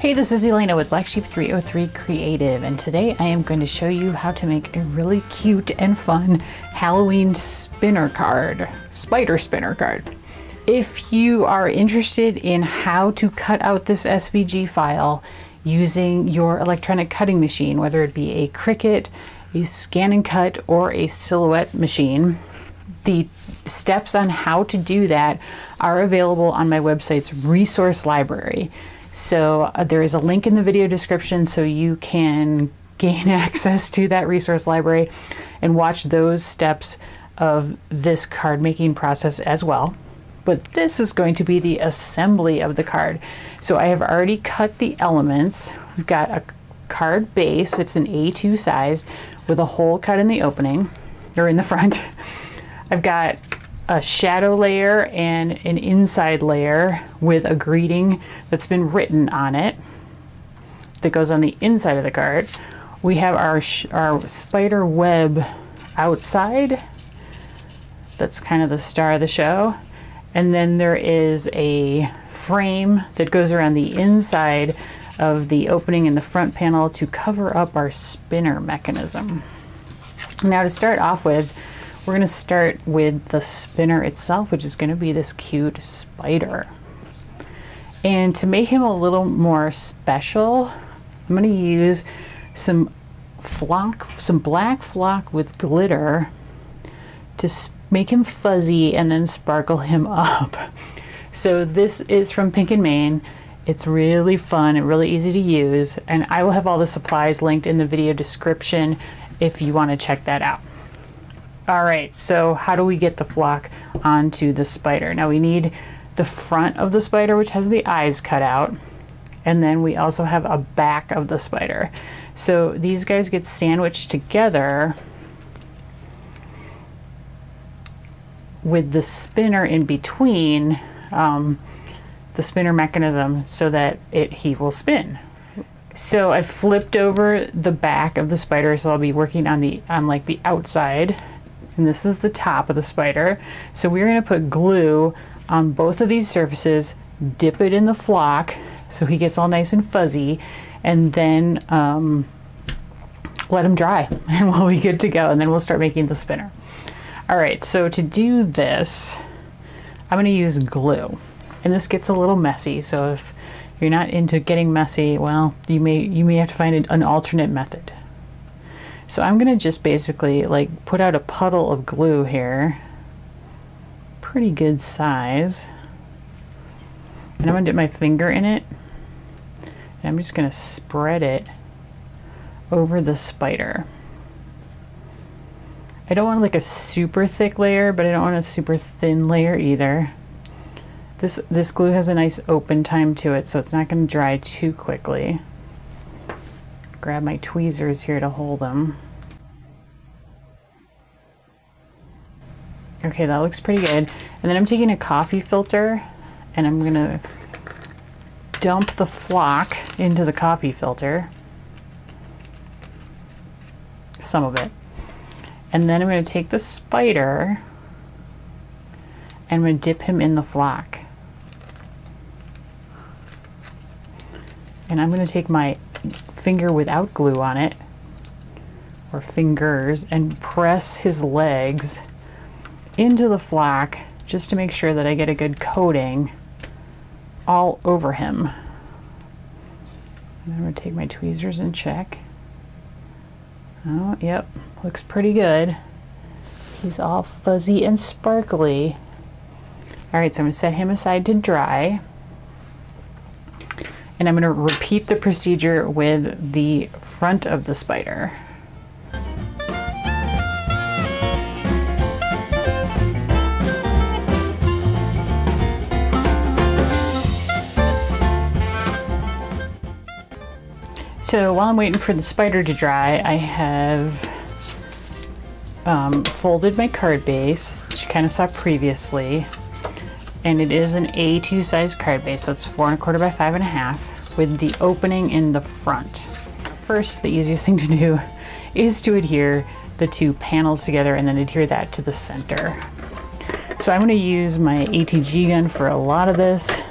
Hey, this is Elena with Black Sheep 303 Creative, and today I am going to show you how to make a really cute and fun Halloween spinner card, spider spinner card. If you are interested in how to cut out this SVG file using your electronic cutting machine, whether it be a Cricut, a ScanNCut, or a Silhouette machine, the steps on how to do that are available on my website's resource library. So uh, there is a link in the video description so you can gain access to that resource library and watch those steps of this card making process as well. But this is going to be the assembly of the card. So I have already cut the elements. We've got a card base, it's an A2 size with a hole cut in the opening or in the front. I've got a shadow layer and an inside layer with a greeting that's been written on it that goes on the inside of the card. We have our, our spider web outside. That's kind of the star of the show. And then there is a frame that goes around the inside of the opening in the front panel to cover up our spinner mechanism. Now to start off with, we're going to start with the spinner itself, which is going to be this cute spider. And to make him a little more special, I'm going to use some flock, some black flock with glitter to make him fuzzy and then sparkle him up. So this is from Pink and Main. It's really fun and really easy to use. And I will have all the supplies linked in the video description if you want to check that out. All right, so how do we get the flock onto the spider? Now we need the front of the spider, which has the eyes cut out. And then we also have a back of the spider. So these guys get sandwiched together with the spinner in between um, the spinner mechanism so that it he will spin. So I flipped over the back of the spider, so I'll be working on the on like the outside and this is the top of the spider. So we're going to put glue on both of these surfaces, dip it in the flock so he gets all nice and fuzzy, and then um, let him dry and we'll be good to go and then we'll start making the spinner. All right, so to do this, I'm going to use glue. And this gets a little messy, so if you're not into getting messy, well, you may you may have to find an alternate method. So I'm gonna just basically like put out a puddle of glue here. Pretty good size. And I'm gonna dip my finger in it. And I'm just gonna spread it over the spider. I don't want like a super thick layer, but I don't want a super thin layer either. This, this glue has a nice open time to it, so it's not to dry too quickly grab my tweezers here to hold them. Okay, that looks pretty good. And then I'm taking a coffee filter and I'm gonna dump the flock into the coffee filter. Some of it. And then I'm gonna take the spider and I'm gonna dip him in the flock. And I'm gonna take my finger without glue on it, or fingers, and press his legs into the flock just to make sure that I get a good coating all over him. And I'm going to take my tweezers and check. Oh, yep, looks pretty good. He's all fuzzy and sparkly. All right, so I'm going to set him aside to dry. And I'm going to repeat the procedure with the front of the spider. So while I'm waiting for the spider to dry, I have um, folded my card base, which you kind of saw previously and it is an A2 size card base, so it's four and a quarter by five and a half with the opening in the front. First, the easiest thing to do is to adhere the two panels together and then adhere that to the center. So I'm going to use my ATG gun for a lot of this.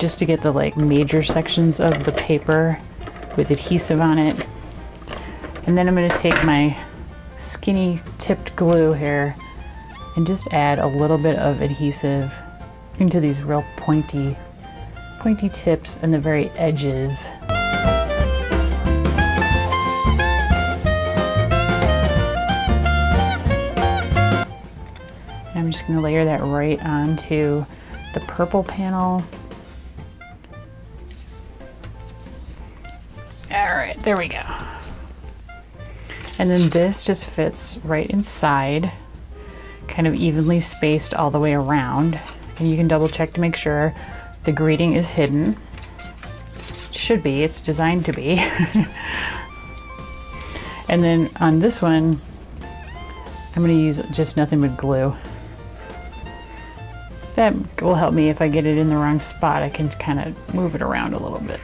just to get the like major sections of the paper with adhesive on it. And then I'm going to take my skinny tipped glue here and just add a little bit of adhesive into these real pointy, pointy tips and the very edges. I'm just going to layer that right onto the purple panel. All right, there we go. And then this just fits right inside, kind of evenly spaced all the way around. And you can double check to make sure the greeting is hidden. should be, it's designed to be. and then on this one, I'm gonna use just nothing but glue. That will help me if I get it in the wrong spot. I can kind of move it around a little bit.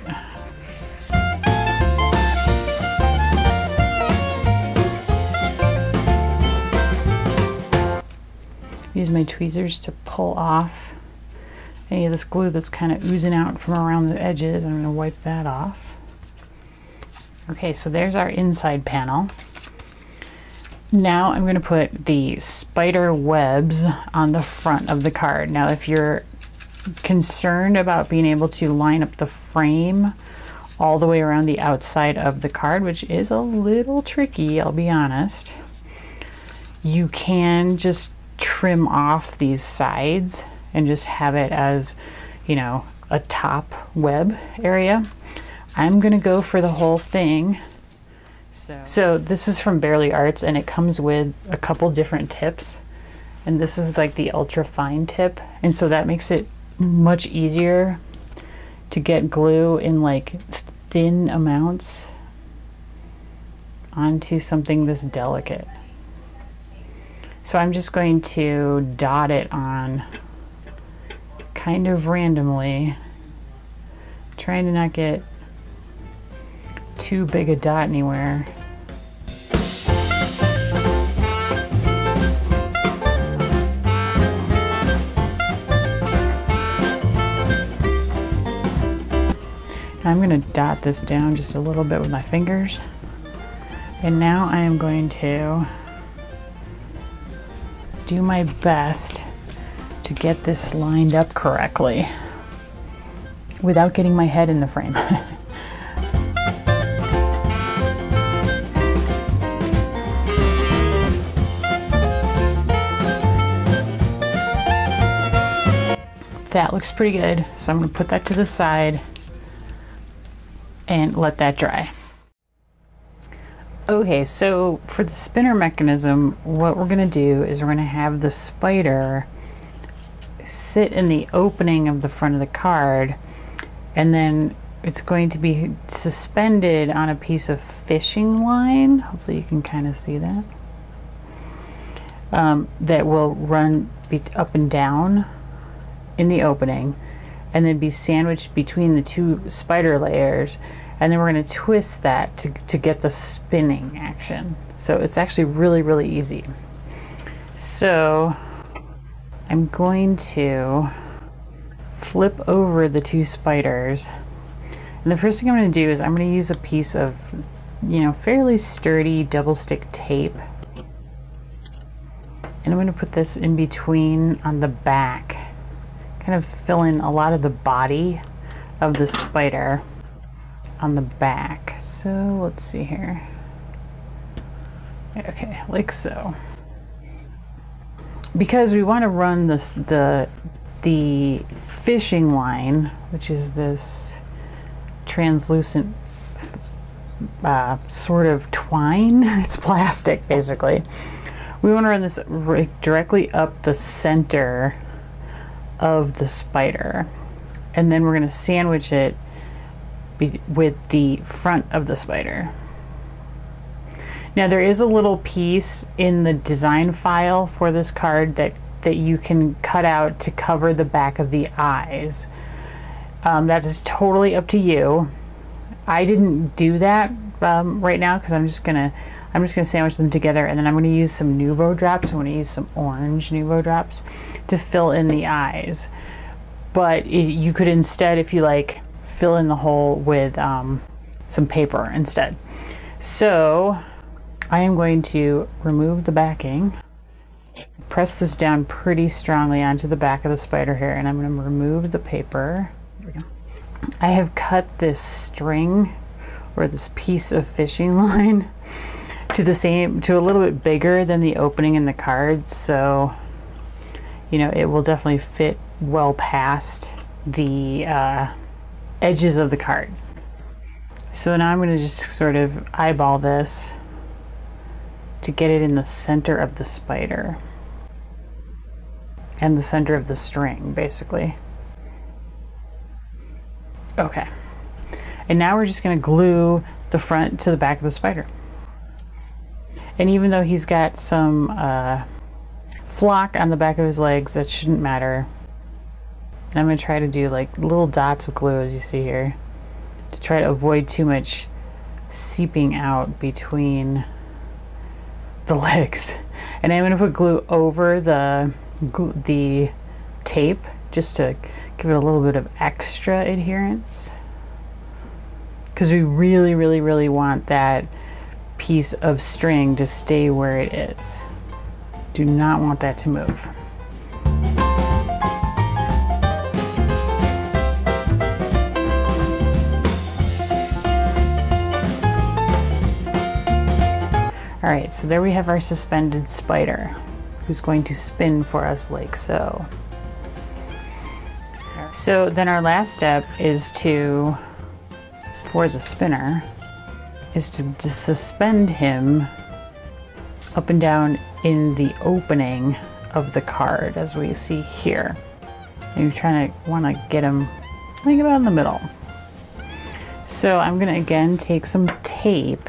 Use my tweezers to pull off any of this glue that's kind of oozing out from around the edges. I'm going to wipe that off. Okay, so there's our inside panel. Now I'm going to put the spider webs on the front of the card. Now if you're concerned about being able to line up the frame all the way around the outside of the card, which is a little tricky, I'll be honest, you can just trim off these sides and just have it as, you know, a top web area. I'm going to go for the whole thing so. so this is from Bearly Arts and it comes with a couple different tips. And this is like the ultra fine tip. And so that makes it much easier to get glue in like thin amounts onto something this delicate. So I'm just going to dot it on kind of randomly, trying to not get too big a dot anywhere. I'm going to dot this down just a little bit with my fingers. And now I am going to do my best to get this lined up correctly without getting my head in the frame. that looks pretty good. So I'm going to put that to the side and let that dry. Okay, so for the spinner mechanism, what we're going to do is we're going to have the spider sit in the opening of the front of the card and then it's going to be suspended on a piece of fishing line. Hopefully you can kind of see that. Um, that will run up and down in the opening and then be sandwiched between the two spider layers and then we're going to twist that to, to get the spinning action. So it's actually really, really easy. So I'm going to flip over the two spiders. And the first thing I'm going to do is I'm going to use a piece of, you know, fairly sturdy double stick tape. And I'm going to put this in between on the back kind of fill in a lot of the body of the spider on the back. So let's see here. Okay, like so. Because we want to run this the the fishing line, which is this translucent uh, sort of twine. It's plastic, basically. We want to run this directly up the center of the spider. And then we're going to sandwich it with the front of the spider. Now there is a little piece in the design file for this card that, that you can cut out to cover the back of the eyes. Um, that is totally up to you. I didn't do that um, right now because I'm just gonna I'm just gonna sandwich them together and then I'm gonna use some Nuvo drops. I'm gonna use some orange Nuvo drops to fill in the eyes. but it, you could instead, if you like, fill in the hole with um, some paper instead. So I am going to remove the backing, press this down pretty strongly onto the back of the spider here, and I'm going to remove the paper. There we go. I have cut this string or this piece of fishing line to the same, to a little bit bigger than the opening in the card. So, you know, it will definitely fit well past the uh, edges of the card. So now I'm going to just sort of eyeball this to get it in the center of the spider and the center of the string basically. Okay. And now we're just going to glue the front to the back of the spider. And even though he's got some uh, flock on the back of his legs, that shouldn't matter. And I'm going to try to do like little dots of glue as you see here to try to avoid too much seeping out between the legs. And I'm going to put glue over the, the tape just to give it a little bit of extra adherence. Because we really, really, really want that piece of string to stay where it is. Do not want that to move. All right, so there we have our suspended spider who's going to spin for us like so. So then our last step is to, for the spinner, is to, to suspend him up and down in the opening of the card as we see here. And you're trying to want to get him like about in the middle. So I'm going to again take some tape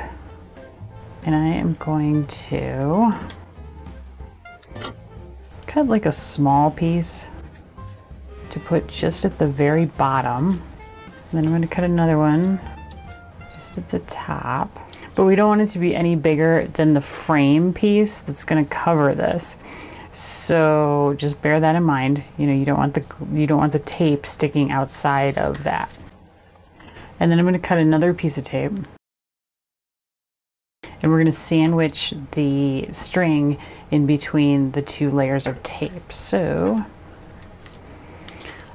and I am going to cut like a small piece to put just at the very bottom. Then I'm going to cut another one just at the top. But we don't want it to be any bigger than the frame piece that's going to cover this. So just bear that in mind. You know, you don't want the you don't want the tape sticking outside of that. And then I'm going to cut another piece of tape and we're going to sandwich the string in between the two layers of tape. So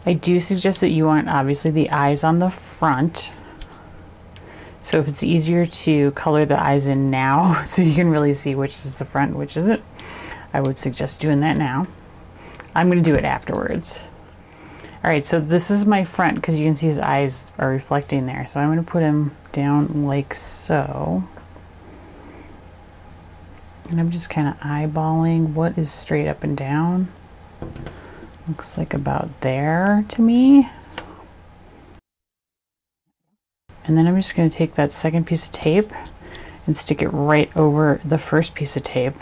I do suggest that you want obviously the eyes on the front. So if it's easier to color the eyes in now so you can really see which is the front, which isn't, I would suggest doing that now. I'm going to do it afterwards. All right, so this is my front because you can see his eyes are reflecting there. So I'm going to put him down like so. And I'm just kind of eyeballing what is straight up and down. Looks like about there to me. And then I'm just going to take that second piece of tape and stick it right over the first piece of tape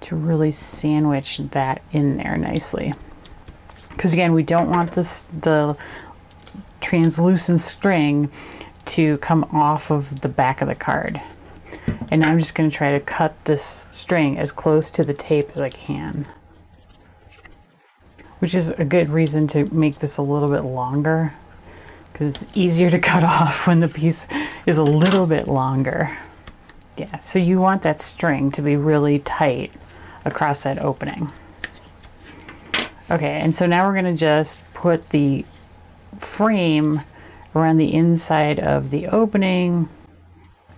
to really sandwich that in there nicely. Because again, we don't want this the translucent string to come off of the back of the card. And I'm just going to try to cut this string as close to the tape as I can. Which is a good reason to make this a little bit longer. Because it's easier to cut off when the piece is a little bit longer. Yeah, so you want that string to be really tight across that opening. Okay, and so now we're going to just put the frame around the inside of the opening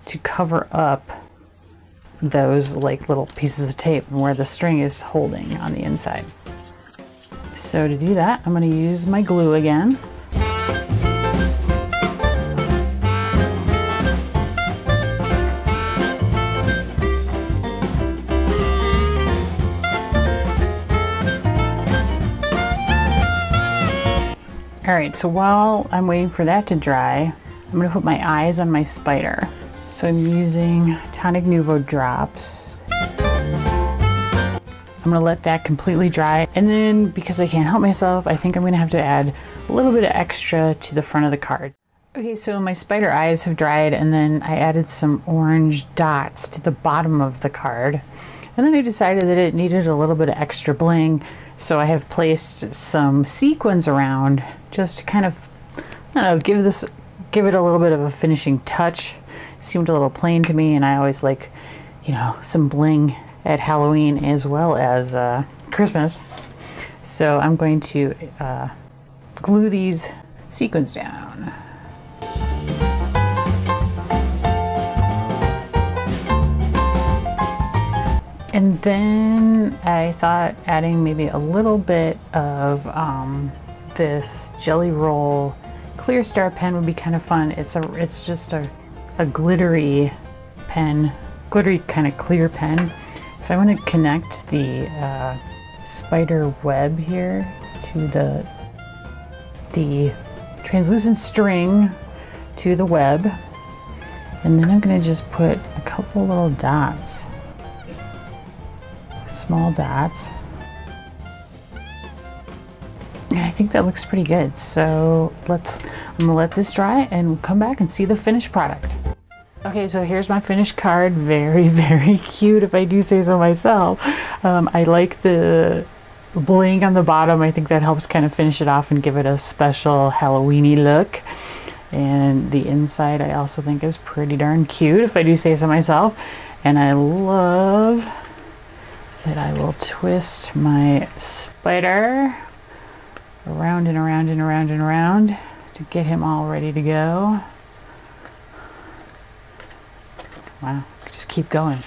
to cover up those like little pieces of tape where the string is holding on the inside. So to do that, I'm going to use my glue again. All right, so while I'm waiting for that to dry, I'm gonna put my eyes on my spider. So I'm using Tonic Nuvo drops. I'm gonna let that completely dry. And then because I can't help myself, I think I'm gonna have to add a little bit of extra to the front of the card. Okay, so my spider eyes have dried and then I added some orange dots to the bottom of the card. And then I decided that it needed a little bit of extra bling, so I have placed some sequins around just to kind of, I don't know, give this, give it a little bit of a finishing touch. Seemed a little plain to me, and I always like, you know, some bling at Halloween as well as uh, Christmas. So I'm going to uh, glue these sequins down. And then I thought adding maybe a little bit of um, this Gelly Roll Clear Star pen would be kind of fun. It's a, it's just a, a glittery pen, glittery kind of clear pen. So I want to connect the uh, spider web here to the the translucent string to the web. And then I'm going to just put a couple little dots small dots. And I think that looks pretty good. So let's, I'm gonna let this dry and we'll come back and see the finished product. Okay, so here's my finished card. Very, very cute if I do say so myself. Um, I like the bling on the bottom. I think that helps kind of finish it off and give it a special Halloweeny look. And the inside I also think is pretty darn cute if I do say so myself. And I love that I will twist my spider around and around and around and around to get him all ready to go. Wow, just keep going.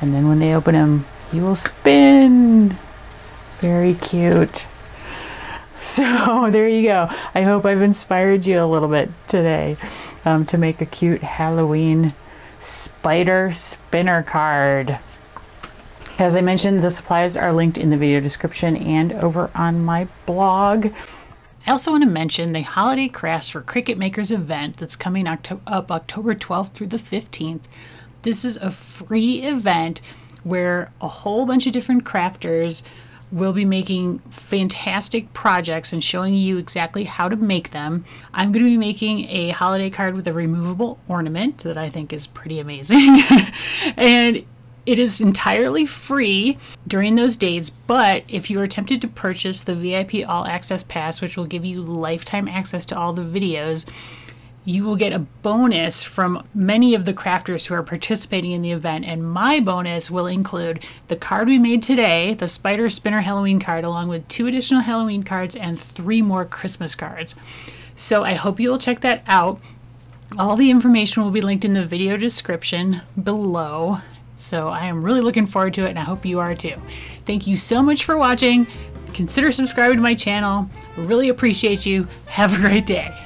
And then when they open him, he will spin. Very cute. So there you go. I hope I've inspired you a little bit today um, to make a cute Halloween spider spinner card. As I mentioned, the supplies are linked in the video description and over on my blog. I also want to mention the Holiday Crafts for Cricut Makers event that's coming up October 12th through the 15th. This is a free event where a whole bunch of different crafters will be making fantastic projects and showing you exactly how to make them. I'm going to be making a holiday card with a removable ornament that I think is pretty amazing. and it is entirely free during those days, but if you are tempted to purchase the VIP All Access Pass, which will give you lifetime access to all the videos, you will get a bonus from many of the crafters who are participating in the event. And my bonus will include the card we made today, the Spider Spinner Halloween card, along with two additional Halloween cards and three more Christmas cards. So I hope you'll check that out. All the information will be linked in the video description below. So I am really looking forward to it and I hope you are too. Thank you so much for watching. Consider subscribing to my channel. Really appreciate you. Have a great day.